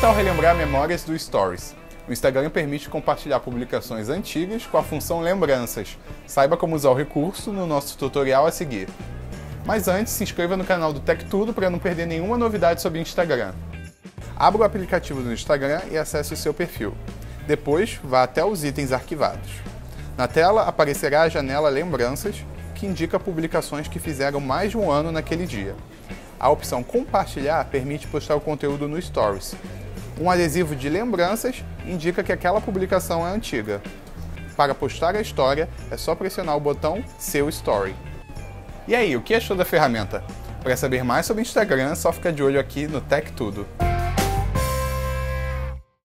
tal relembrar memórias do Stories? O Instagram permite compartilhar publicações antigas com a função Lembranças. Saiba como usar o recurso no nosso tutorial a seguir. Mas antes, se inscreva no canal do Tech Tudo para não perder nenhuma novidade sobre Instagram. Abra o aplicativo do Instagram e acesse o seu perfil. Depois, vá até os itens arquivados. Na tela aparecerá a janela Lembranças, que indica publicações que fizeram mais de um ano naquele dia. A opção Compartilhar permite postar o conteúdo no Stories. Um adesivo de lembranças indica que aquela publicação é antiga. Para postar a história, é só pressionar o botão Seu Story. E aí, o que achou da ferramenta? Para saber mais sobre Instagram, só fica de olho aqui no Tech Tudo.